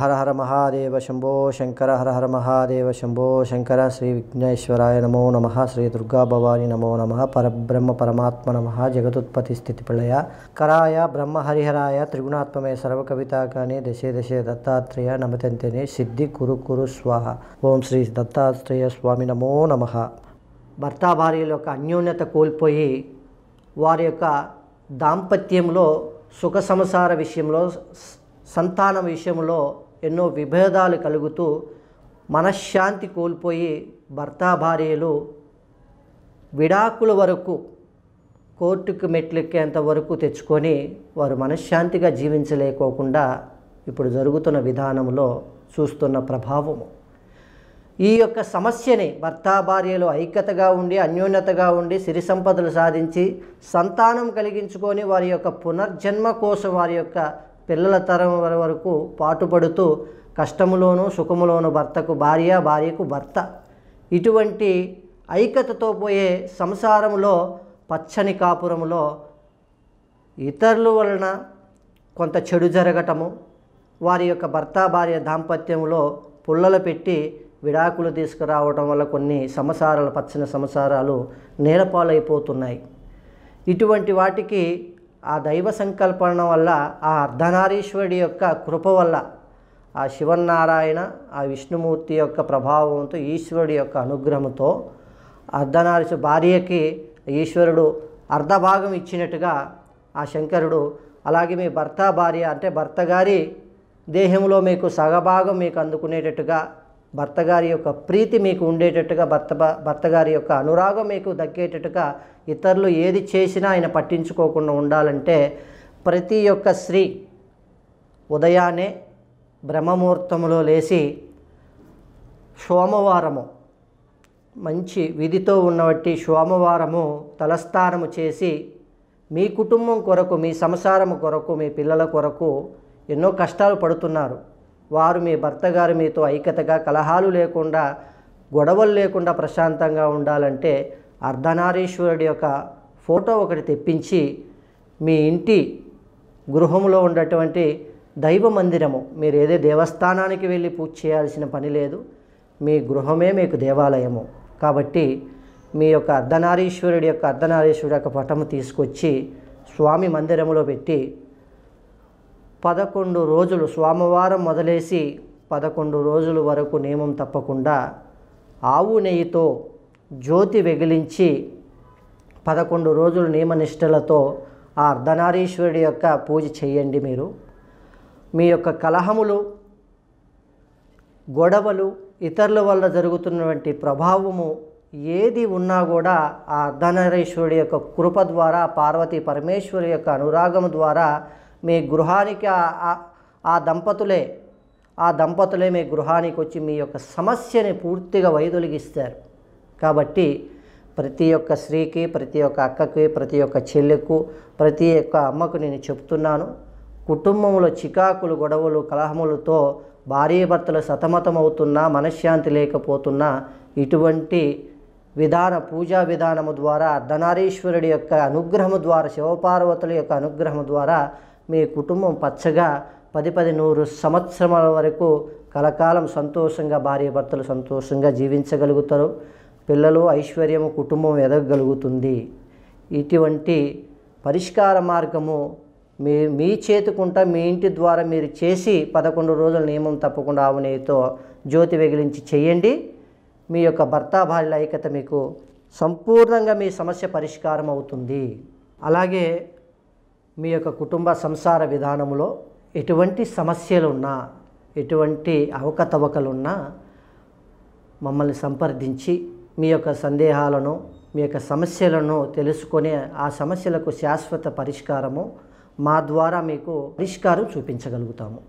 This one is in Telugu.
హర హర మహాదేవ శంభో శంకర హర హర మహాదేవ శంభో శంకర శ్రీ విఘ్నేశ్వరాయ నమో నమ. శ్రీ దుర్గా భవాని నమో నమ. పరబ్రహ్మ పరమాత్మ నమ. జగదుత్పత్తి స్థితి ప్రళయ కరాయ బ్రహ్మ హరిహరాయ త్రిగుణాత్మమే సర్వకవితాకాని దశే దశే దత్తాత్రేయ నమతంతేనే సిద్ధి కురు కురు స్వాహ. ఓం శ్రీ దత్తాత్రేయ స్వామి నమో నమ. భర్త భార్యల యొక్క అన్యోన్యత కోల్పోయి వారి యొక్క దాంపత్యంలో సుఖ సంసార విషయంలో సంతానం విషయంలో ఎన్నో విభేదాలు కలుగుతూ మనశ్శాంతి కోల్పోయి భర్త భార్యలు విడాకుల వరకు కోర్టుకు మెట్లెక్కేంత వరకు తెచ్చుకొని వారు మనశ్శాంతిగా జీవించలేకోకుండా ఇప్పుడు జరుగుతున్న విధానంలో చూస్తున్న ప్రభావము. ఈ యొక్క సమస్యని భర్తాభార్యలు ఐక్యతగా ఉండి అన్యోన్యతగా ఉండి సిరి సంపదలు సాధించి సంతానం కలిగించుకొని వారి యొక్క పునర్జన్మ కోసం వారి యొక్క పిల్లల తరం వరకు పాటుపడుతూ కష్టములోను సుఖములోను భర్తకు భార్య భార్యకు భర్త. ఇటువంటి ఐక్యతతో పోయే సంసారములో పచ్చని కాపురములో ఇతరుల వలన కొంత చెడు జరగటము వారి యొక్క భర్త భార్య దాంపత్యంలో పుల్లలు పెట్టి విడాకులు తీసుకురావడం వల్ల కొన్ని సంసారాలు పచ్చని సంసారాలు నేలపాలైపోతున్నాయి. ఇటువంటి వాటికి ఆ దైవ సంకల్పన వల్ల ఆ అర్ధనారీశ్వరుడి యొక్క కృప వల్ల ఆ శివనారాయణ ఆ విష్ణుమూర్తి యొక్క ప్రభావంతో ఈశ్వరుడి యొక్క అనుగ్రహంతో అర్ధనారీశ్వ భార్యకి ఈశ్వరుడు అర్ధభాగం ఇచ్చినట్టుగా ఆ శంకరుడు అలాగే మీ భర్త భార్య అంటే భర్త గారి దేహంలో మీకు సగభాగం మీకు అందుకునేటట్టుగా భర్త గారి యొక్క ప్రీతి మీకు ఉండేటట్టుగా భర్త భర్తగారి భర్త గారి యొక్క అనురాగం మీకు దక్కేటట్టుగా ఇతరులు ఏది చేసినా ఆయన పట్టించుకోకుండా ఉండాలంటే ప్రతి ఒక్క స్త్రీ ఉదయాన్నే బ్రహ్మముహూర్తములో లేచి సోమవారము మంచి విధితో ఉన్నవట్టి సోమవారము తలస్థానము చేసి మీ కుటుంబం కొరకు మీ సంసారం కొరకు మీ పిల్లల కొరకు ఎన్నో కష్టాలు పడుతున్నారు. వారు మీ భర్త గారు మీతో ఐక్యతగా కలహాలు లేకుండా గొడవలు లేకుండా ప్రశాంతంగా ఉండాలంటే అర్ధనారీశ్వరుడి యొక్క ఫోటో ఒకటి తెప్పించి మీ ఇంటి గృహంలో ఉన్నటువంటి దైవ మందిరము మీరు ఏదే దేవస్థానానికి వెళ్ళి పూజ చేయాల్సిన పని లేదు మీ గృహమే మీకు దేవాలయము. కాబట్టి మీ యొక్క అర్ధనారీశ్వరుడి యొక్క అర్ధనారీశ్వరుడు యొక్క పటము తీసుకొచ్చి స్వామి మందిరంలో పెట్టి పదకొండు రోజులు సోమవారం మొదలేసి పదకొండు రోజుల వరకు నియమం తప్పకుండా ఆవు నెయ్యితో జ్యోతి వెగిలించి పదకొండు రోజులు నియమనిష్టలతో ఆ అర్ధనారీశ్వరుడి యొక్క పూజ చేయండి మీరు. మీ యొక్క కలహములు గొడవలు ఇతరుల వల్ల జరుగుతున్నటువంటి ప్రభావము ఏది ఉన్నా కూడా ఆ అర్ధనారీశ్వరుడి యొక్క కృప ద్వారా పార్వతీ పరమేశ్వరి యొక్క అనురాగం ద్వారా మీ గృహానికి ఆ- దంపతులే ఆ దంపతులే మీ గృహానికి వచ్చి మీ యొక్క సమస్యని పూర్తిగా వైదొలిగిస్తారు. కాబట్టి ప్రతి ఒక్క స్త్రీకి ప్రతి ఒక్క అక్కకి ప్రతి ఒక్క చెల్లెకు ప్రతి ఒక్క అమ్మకు నేను చెప్తున్నాను కుటుంబంలో చికాకులు గొడవలు కలహములతో భార్యాభర్తలు సతమతమవుతున్నా మనశ్శాంతి లేకపోతున్నా ఇటువంటి విధాన పూజా విధానము ద్వారా ధనారీశ్వరుడి యొక్క అనుగ్రహము ద్వారా శివపార్వతుల యొక్క అనుగ్రహం ద్వారా మీ కుటుంబం పచ్చగా పది పది నూరు సంవత్సరాల వరకు కలకాలం సంతోషంగా భార్యాభర్తలు సంతోషంగా జీవించగలుగుతారు. పిల్లలు ఐశ్వర్యము కుటుంబం ఎదగగలుగుతుంది. ఇటువంటి పరిష్కార మార్గము మీ మీ చేతుకుంటా మీ ఇంటి ద్వారా మీరు చేసి పదకొండు రోజుల నియమం తప్పకుండా ఆవు జ్యోతి వెగిలించి చేయండి. మీ యొక్క భర్త భార్యల ఐక్యత మీకు సంపూర్ణంగా మీ సమస్య పరిష్కారం అవుతుంది అలాగే మీ యొక్క కుటుంబ సంసార విధానంలో ఎటువంటి సమస్యలున్నా ఎటువంటి అవకతవకలున్నా మమ్మల్ని సంప్రదించి మీ యొక్క సందేహాలను మీ యొక్క సమస్యలను తెలుసుకొని ఆ సమస్యలకు శాశ్వత పరిష్కారము మా ద్వారా మీకు పరిష్కారం చూపించగలుగుతాము.